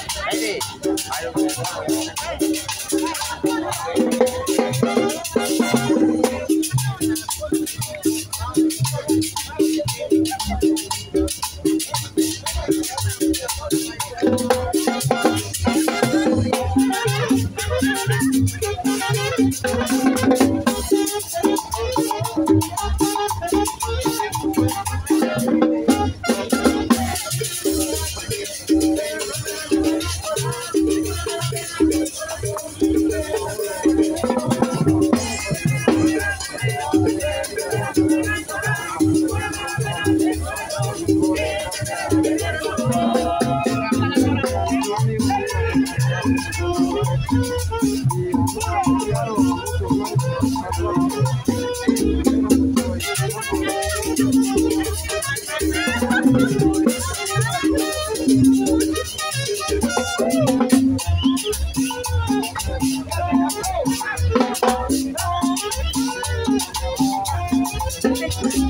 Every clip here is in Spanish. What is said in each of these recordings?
Ready? Thanks.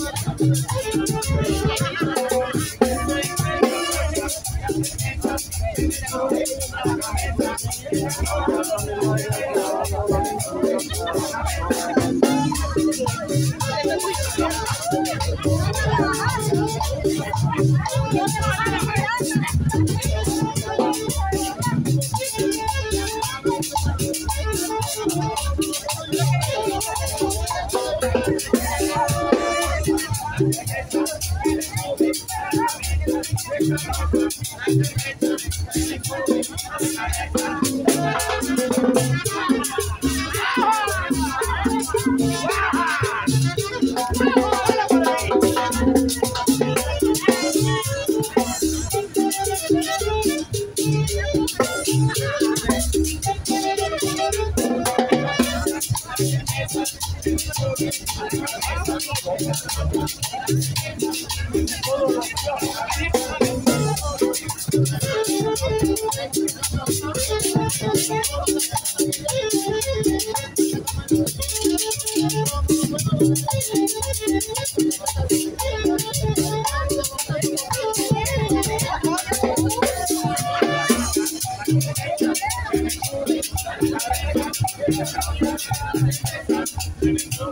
よく分かる。Oh,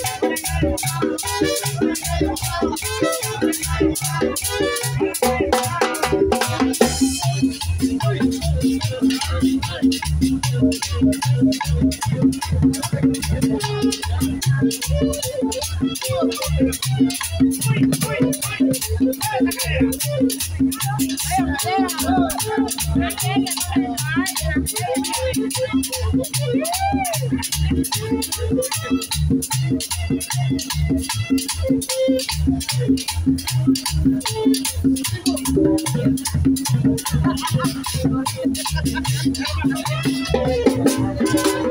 Gracias,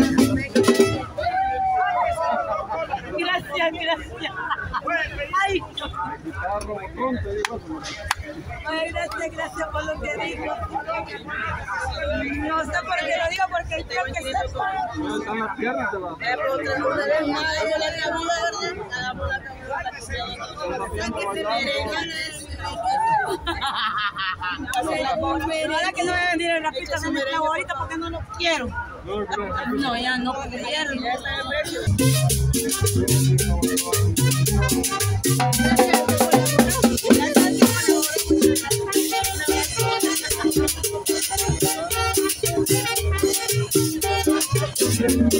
ay, gracias, gracias por lo que dijo. No sé por qué lo digo, porque creo que. Están las piernas la... Eh, que no porque no lo quiero. No, no I'm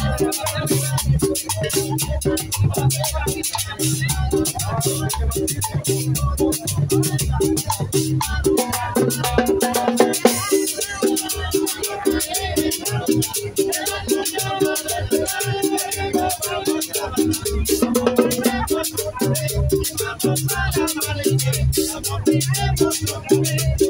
quiero. Eso.